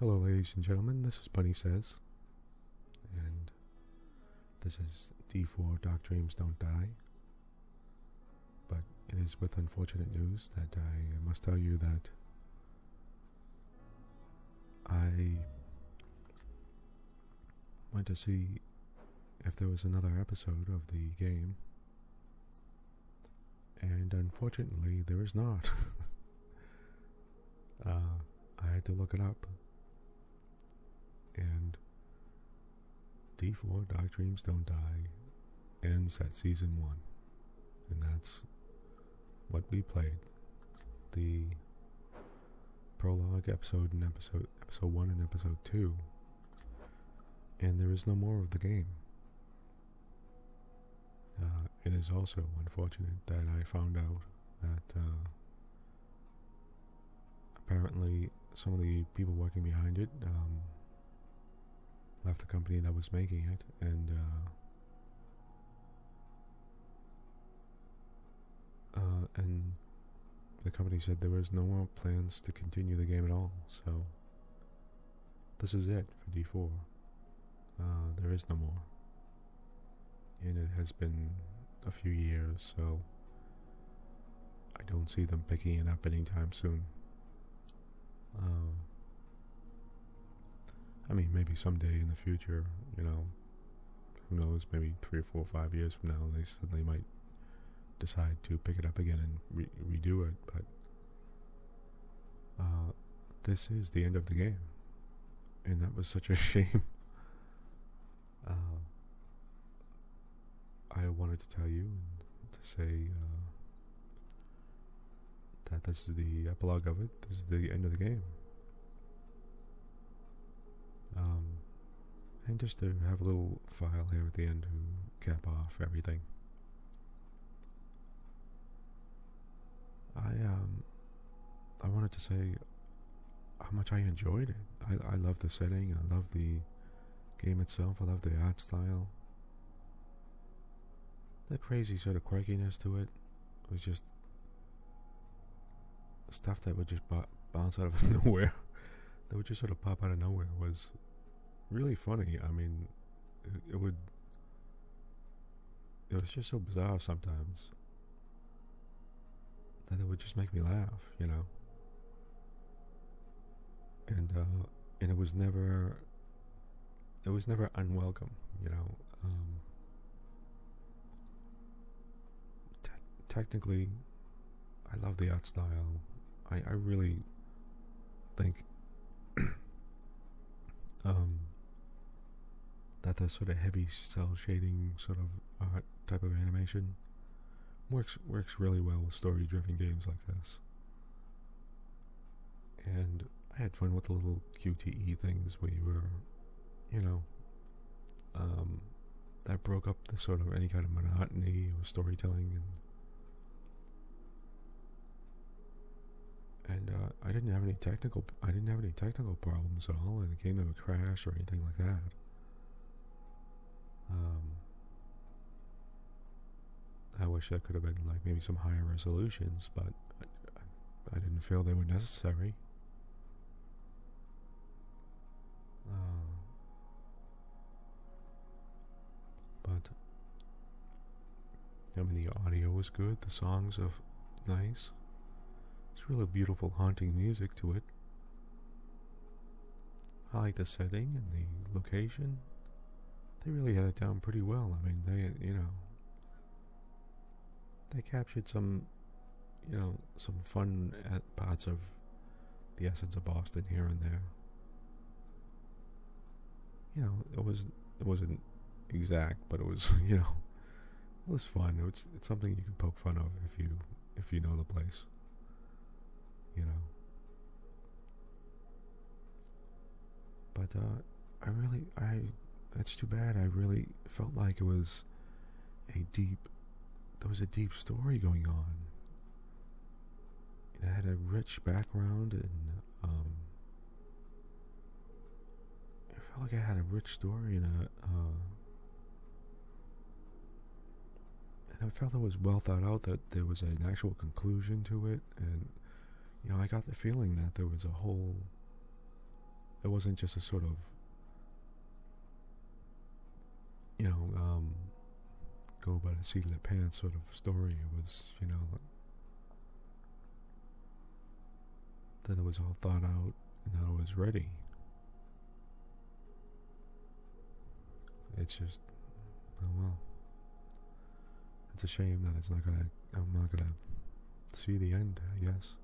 Hello, ladies and gentlemen. This is Bunny Says, and this is D4 Dark Dreams Don't Die. But it is with unfortunate news that I must tell you that I went to see if there was another episode of the game, and unfortunately, there is not. uh, I had to look it up and D4 Dark Dreams Don't Die ends at season one, and that's what we played. The prologue episode and episode episode one and episode two, and there is no more of the game. Uh, it is also unfortunate that I found out that uh, apparently some of the people working behind it um, left the company that was making it, and uh, uh, and the company said there was no more plans to continue the game at all. So this is it for D4. Uh, there is no more, and it has been a few years, so I don't see them picking it up anytime soon. Uh, I mean, maybe someday in the future, you know, who knows, maybe three or four or five years from now, they suddenly might decide to pick it up again and re redo it, but uh, this is the end of the game. And that was such a shame. Uh, I wanted to tell you and to say uh, that this is the epilogue of it, this is the end of the game. Um, and just to have a little file here at the end to cap off everything. I um I wanted to say how much I enjoyed it. I I love the setting, I love the game itself, I love the art style. The crazy sort of quirkiness to it was just stuff that would just bounce out of nowhere that would just sort of pop out of nowhere was really funny. I mean, it, it would. It was just so bizarre sometimes that it would just make me laugh, you know. And uh, and it was never. It was never unwelcome, you know. Um, te technically, I love the art style. I I really think um, that the sort of heavy cel shading sort of art type of animation works works really well with story driven games like this. And I had fun with the little QTE things where you were, you know, um, that broke up the sort of any kind of monotony of storytelling and and uh, I didn't have any technical I didn't have any technical problems at all in the game never crashed or anything like that. Um, I wish that could have been like maybe some higher resolutions, but I, I didn't feel they were necessary. Uh, but I mean, the audio was good. The songs are nice. It's really beautiful, haunting music to it. I like the setting and the location. They really had it down pretty well. I mean, they, you know, they captured some, you know, some fun parts of the essence of Boston here and there. You know, it was it wasn't exact, but it was, you know, it was fun. It's it's something you can poke fun of if you if you know the place you know. But uh, I really, I, that's too bad. I really felt like it was a deep, there was a deep story going on. It had a rich background and, um, I felt like I had a rich story and a, uh, and I felt it was well thought out that there was an actual conclusion to it and you know, I got the feeling that there was a whole it wasn't just a sort of you know um, go by the seat of the pants sort of story. It was you know that it was all thought out and that it was ready. It's just oh well. It's a shame that it's not gonna. I'm not gonna see the end. I guess.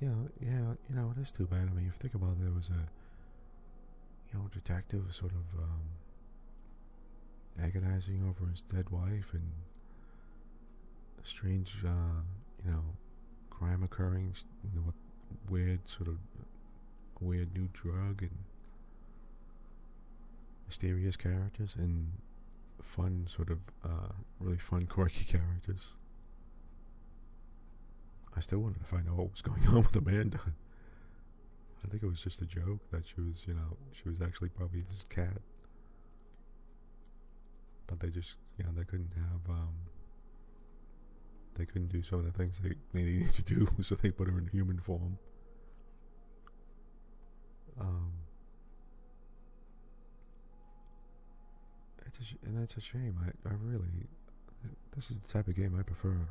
Yeah, yeah, you know, it is too bad. I mean, if you think about it, there was a, you know, detective sort of um, agonizing over his dead wife and a strange, uh, you know, crime occurring, you know, what weird sort of weird new drug and mysterious characters and fun sort of uh, really fun quirky characters. I still wanted to find out what was going on with Amanda. I think it was just a joke that she was, you know, she was actually probably his cat. But they just, you know, they couldn't have, um, they couldn't do some of the things they, they needed to do, so they put her in human form. Um, it's a sh- and that's a shame. I, I really, this is the type of game I prefer.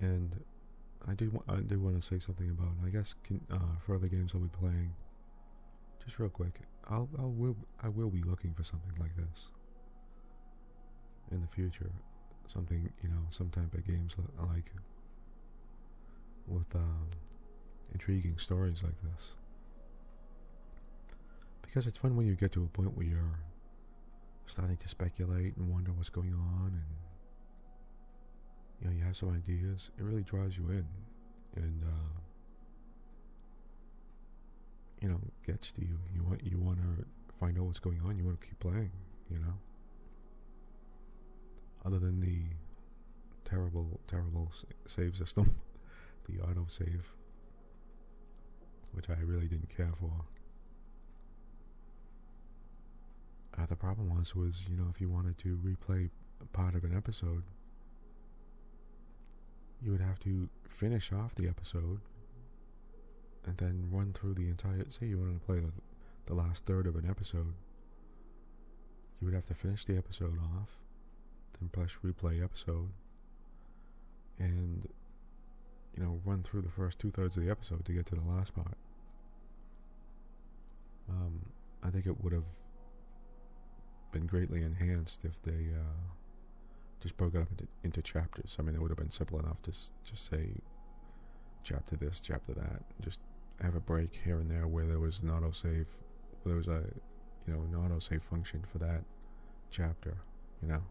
And I do I do want to say something about. I guess can, uh, for other games I'll be playing. Just real quick, I'll I will I will be looking for something like this in the future. Something you know, some type of games like with um, intriguing stories like this. Because it's fun when you get to a point where you're starting to speculate and wonder what's going on and you know you have some ideas it really draws you in and uh, you know gets to you. You want you want to find out what's going on you want to keep playing you know? Other than the terrible terrible save system the auto save which I really didn't care for. Uh, the problem was was you know if you wanted to replay part of an episode you would have to finish off the episode and then run through the entire say you wanted to play the, the last third of an episode you would have to finish the episode off then press replay episode and you know run through the first two thirds of the episode to get to the last part. Um, I think it would have been greatly enhanced if they uh, just broke it up into, into, chapters. I mean, it would have been simple enough to just say chapter this, chapter that. Just have a break here and there where there was an autosave, where there was a, you know, an autosave function for that chapter, you know.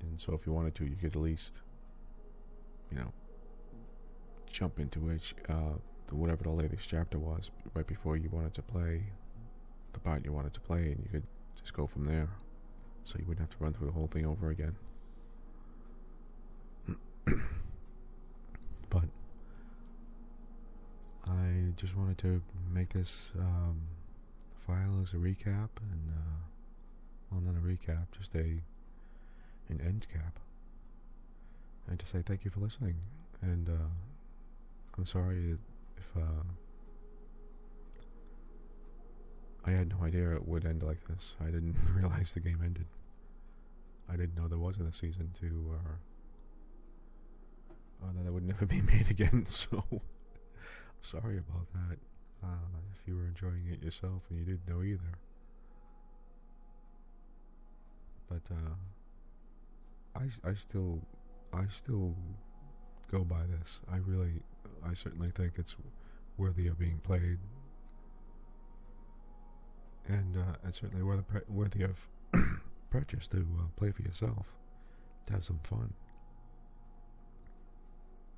And so if you wanted to, you could at least, you know, jump into which, uh, whatever the latest chapter was right before you wanted to play the part you wanted to play, and you could just go from there. So you wouldn't have to run through the whole thing over again. but I just wanted to make this um, file as a recap, and uh, well, not a recap, just a an end cap, and to say thank you for listening. And uh, I'm sorry if uh, I had no idea it would end like this. I didn't realize the game ended. I didn't know there wasn't a season two, or, or that it would never be made again. So, I'm sorry about that. Uh, if you were enjoying it yourself and you didn't know either. But uh, I, I still, I still go by this. I really, I certainly think it's worthy of being played and uh, it's certainly worthy, worthy of purchase to uh, play for yourself, to have some fun,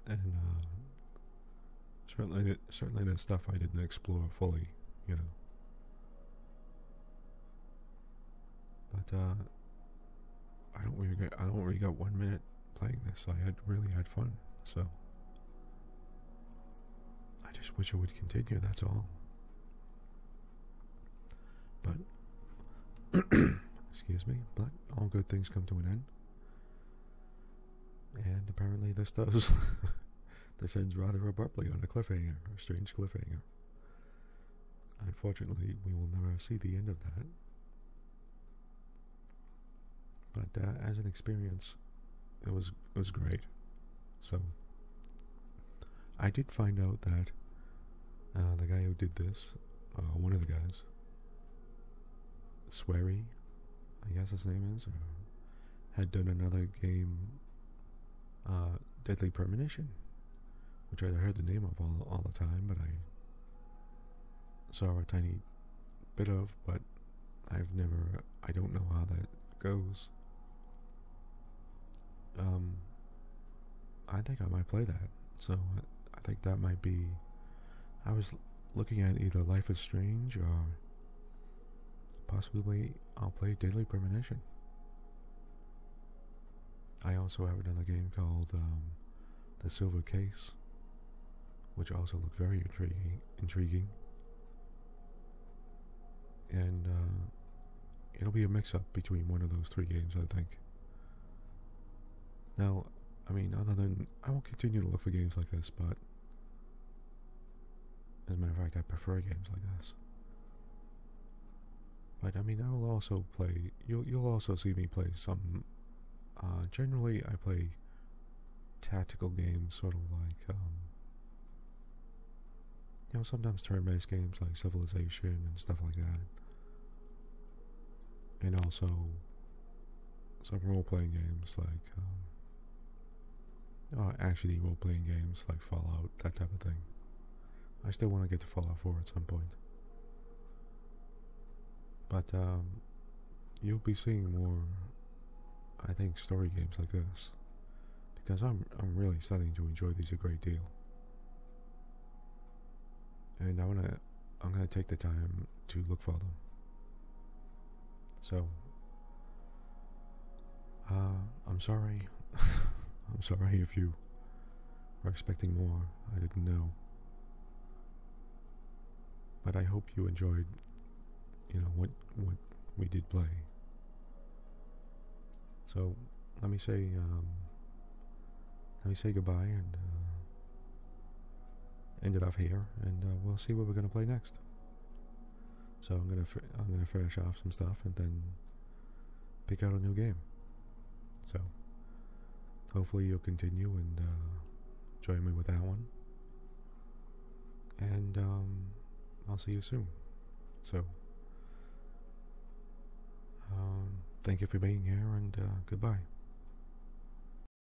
and uh, certainly, certainly, there's stuff I didn't explore fully, you know. But uh, I don't get, I don't got one minute playing this. I had really had fun, so I just wish it would continue. That's all. But, excuse me, but all good things come to an end. And apparently this does. this ends rather abruptly on a cliffhanger, a strange cliffhanger. Unfortunately, we will never see the end of that. But uh, as an experience, it was it was great. So I did find out that uh, the guy who did this, uh, one of the guys, Swery, I guess his name is, had done another game, uh, Deadly Premonition, which I heard the name of all, all the time, but I saw a tiny bit of, but I've never, I don't know how that goes. Um, I think I might play that, so I think that might be. I was looking at either Life is Strange or possibly I'll play Deadly Premonition. I also have another game called um, The Silver Case, which also looked very intriguing. intriguing. And uh, it'll be a mix up between one of those three games, I think. Now, I mean, other than. I will continue to look for games like this, but. As a matter of fact, I prefer games like this. I mean, I will also play. You'll you'll also see me play some. Uh, generally, I play tactical games, sort of like um, you know, sometimes turn-based games like Civilization and stuff like that, and also some role-playing games like um, uh, actually role-playing games like Fallout, that type of thing. I still want to get to Fallout 4 at some point. But um, you'll be seeing more, I think, story games like this because I'm I'm really starting to enjoy these a great deal, and I wanna I'm gonna take the time to look for them. So, uh, I'm sorry. I'm sorry if you were expecting more. I didn't know. But I hope you enjoyed you know what what we did play. So let me say um, let me say goodbye and uh, end it off here, and uh, we'll see what we're gonna play next. So I'm gonna I'm gonna finish off some stuff and then pick out a new game. So hopefully you'll continue and uh, join me with that one. And um, I'll see you soon. So. Um, thank you for being here and uh, goodbye.